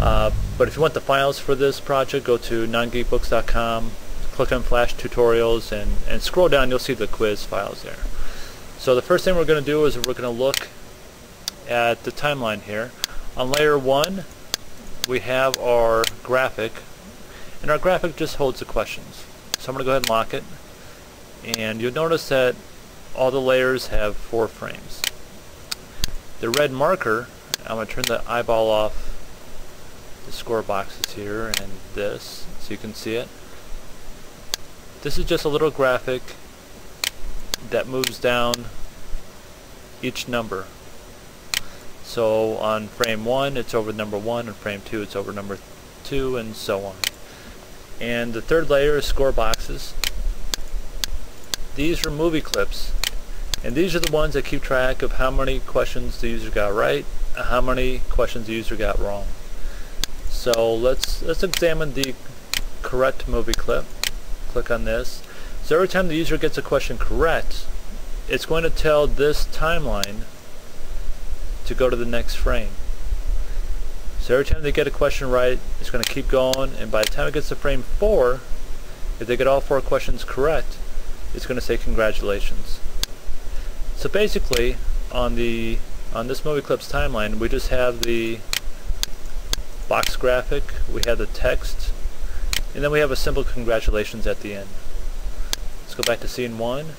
Uh, but if you want the files for this project, go to nongeekbooks.com, click on Flash Tutorials, and, and scroll down. You'll see the quiz files there. So the first thing we're going to do is we're going to look at the timeline here. On layer 1, we have our graphic, and our graphic just holds the questions. So I'm going to go ahead and lock it, and you'll notice that all the layers have four frames. The red marker, I'm going to turn the eyeball off the score boxes here and this so you can see it. This is just a little graphic that moves down each number. So on frame 1 it's over number 1 and frame 2 it's over number 2 and so on. And the third layer is score boxes. These are movie clips and these are the ones that keep track of how many questions the user got right, how many questions the user got wrong. So let's let's examine the correct movie clip. Click on this. So every time the user gets a question correct, it's going to tell this timeline to go to the next frame. So every time they get a question right, it's going to keep going, and by the time it gets to frame 4, if they get all four questions correct, it's going to say congratulations. So basically, on the on this movie clip's timeline, we just have the box graphic, we have the text, and then we have a simple congratulations at the end. Let's go back to scene one,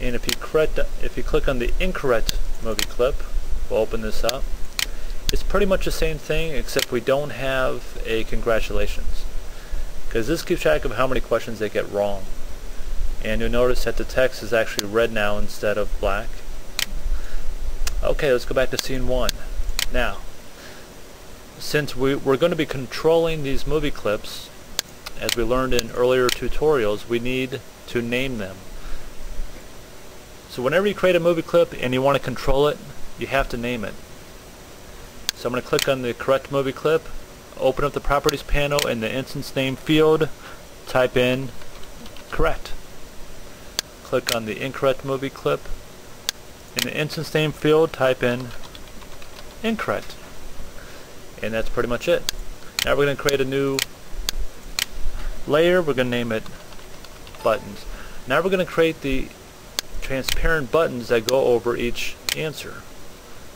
and if you correct, if you click on the incorrect movie clip, we'll open this up. It's pretty much the same thing except we don't have a congratulations because this keeps track of how many questions they get wrong and you'll notice that the text is actually red now instead of black. Okay, let's go back to scene one. Now, since we, we're going to be controlling these movie clips, as we learned in earlier tutorials, we need to name them. So whenever you create a movie clip and you want to control it, you have to name it. So I'm going to click on the correct movie clip, open up the properties panel in the instance name field, type in correct. Click on the incorrect movie clip. In the instance name field, type in incorrect and that's pretty much it. Now we're going to create a new layer. We're going to name it buttons. Now we're going to create the transparent buttons that go over each answer.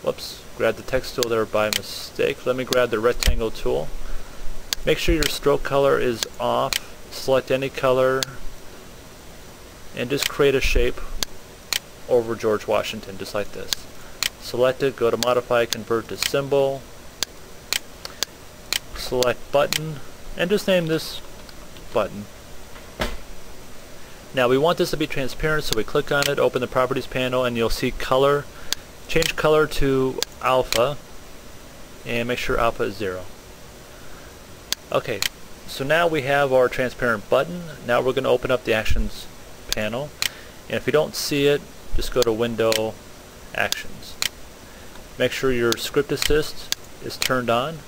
Whoops, grab the text tool there by mistake. Let me grab the rectangle tool. Make sure your stroke color is off. Select any color and just create a shape over George Washington just like this. Select it, go to modify, convert to symbol, select button and just name this button. Now we want this to be transparent so we click on it, open the properties panel and you'll see color. Change color to alpha and make sure alpha is 0. Okay, so now we have our transparent button. Now we're going to open up the actions panel and if you don't see it just go to window actions. Make sure your script assist is turned on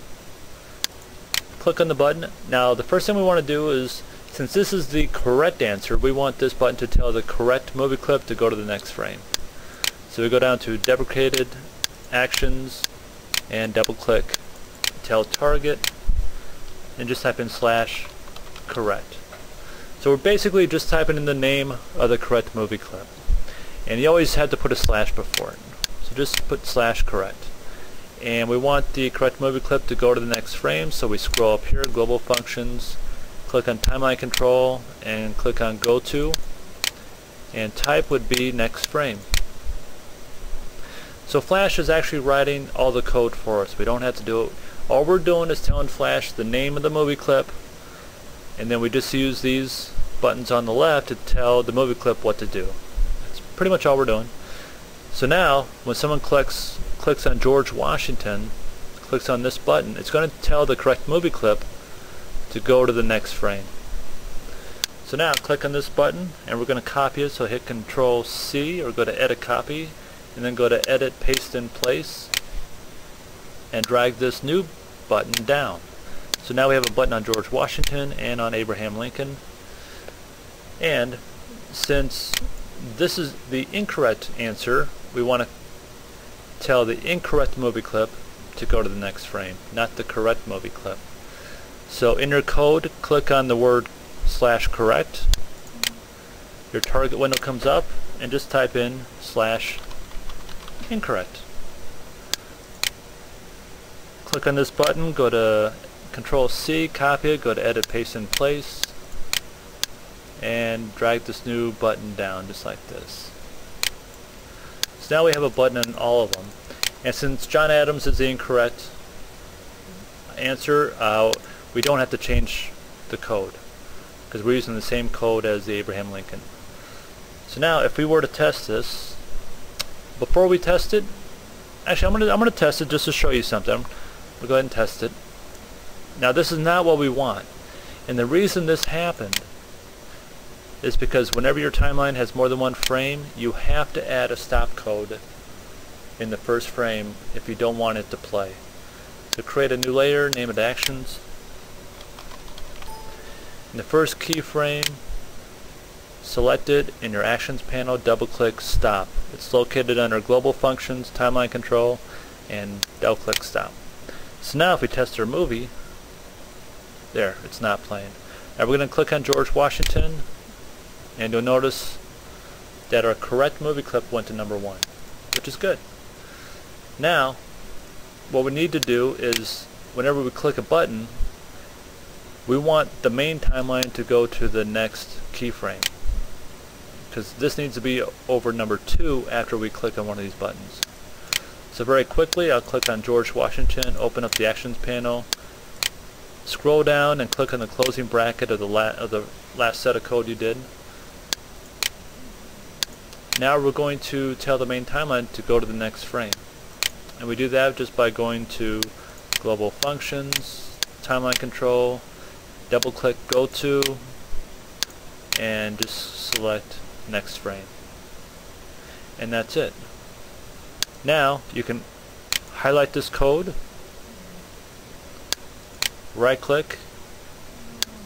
click on the button. Now the first thing we want to do is, since this is the correct answer, we want this button to tell the correct movie clip to go to the next frame. So we go down to deprecated actions and double click tell target and just type in slash correct. So we're basically just typing in the name of the correct movie clip. And you always have to put a slash before it. So just put slash correct. And we want the correct movie clip to go to the next frame. So we scroll up here global functions click on timeline control and click on go to. And type would be next frame. So Flash is actually writing all the code for us. We don't have to do it. All we're doing is telling Flash the name of the movie clip and then we just use these buttons on the left to tell the movie clip what to do that's pretty much all we're doing so now when someone clicks clicks on George Washington, clicks on this button, it's going to tell the correct movie clip to go to the next frame. So now click on this button and we're going to copy it so hit control C or go to edit copy and then go to edit paste in place and drag this new button down. So now we have a button on George Washington and on Abraham Lincoln and since this is the incorrect answer we want to tell the incorrect movie clip to go to the next frame, not the correct movie clip. So in your code, click on the word slash correct. Your target window comes up and just type in slash incorrect. Click on this button, go to Control C, copy it, go to Edit, Paste in Place, and drag this new button down just like this. So now we have a button on all of them. And since John Adams is the incorrect answer, uh, we don't have to change the code because we're using the same code as the Abraham Lincoln. So now if we were to test this, before we test it, actually I'm gonna I'm gonna test it just to show you something. We'll go ahead and test it. Now this is not what we want. And the reason this happened is because whenever your timeline has more than one frame, you have to add a stop code in the first frame if you don't want it to play. So create a new layer, name it actions. In the first keyframe, select it in your actions panel, double click stop. It's located under global functions, timeline control, and double click stop. So now if we test our movie, there, it's not playing. Now we're going to click on George Washington, and you'll notice that our correct movie clip went to number one, which is good. Now, what we need to do is, whenever we click a button, we want the main timeline to go to the next keyframe. Because this needs to be over number two after we click on one of these buttons. So very quickly, I'll click on George Washington, open up the Actions panel, scroll down and click on the closing bracket of the, la of the last set of code you did. Now we're going to tell the main timeline to go to the next frame. And we do that just by going to Global Functions, Timeline Control, double click Go To, and just select Next Frame. And that's it. Now you can highlight this code, right click,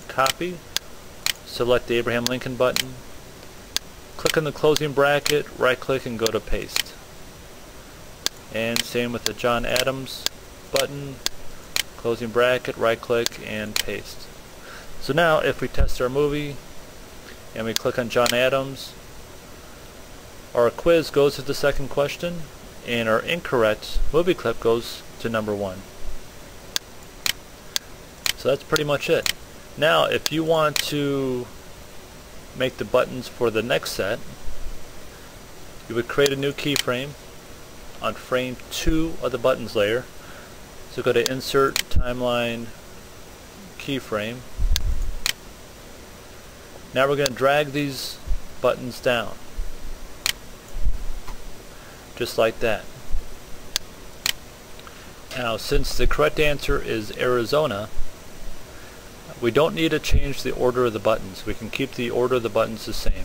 copy, select the Abraham Lincoln button, click on the closing bracket, right click and go to paste. And same with the John Adams button, closing bracket, right click and paste. So now if we test our movie and we click on John Adams, our quiz goes to the second question and our incorrect movie clip goes to number one. So that's pretty much it. Now if you want to make the buttons for the next set, you would create a new keyframe on frame 2 of the buttons layer. So go to Insert Timeline Keyframe. Now we're going to drag these buttons down. Just like that. Now since the correct answer is Arizona, we don't need to change the order of the buttons. We can keep the order of the buttons the same.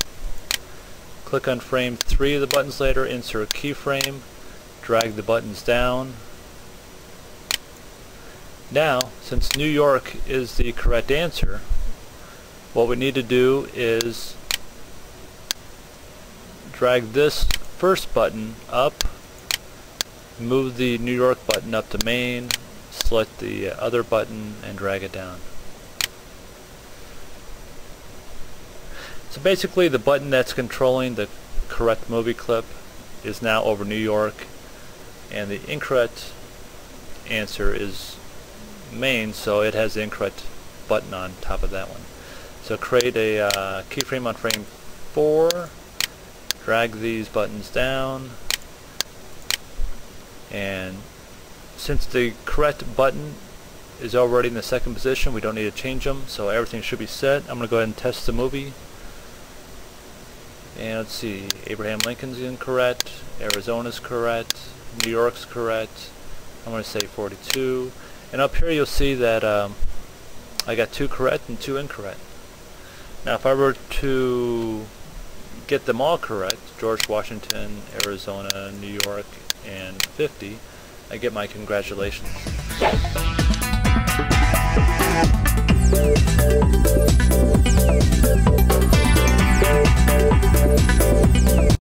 Click on frame 3 of the buttons later, insert a keyframe, drag the buttons down. Now, since New York is the correct answer, what we need to do is drag this first button up, move the New York button up to Maine, select the other button and drag it down. So basically the button that's controlling the correct movie clip is now over New York and the incorrect answer is Maine so it has the incorrect button on top of that one. So create a uh, keyframe on frame 4, drag these buttons down and since the correct button is already in the second position we don't need to change them so everything should be set. I'm going to go ahead and test the movie. And let's see, Abraham Lincoln's incorrect, Arizona's correct, New York's correct, I'm going to say 42. And up here you'll see that um, I got two correct and two incorrect. Now if I were to get them all correct, George Washington, Arizona, New York, and 50, I get my congratulations.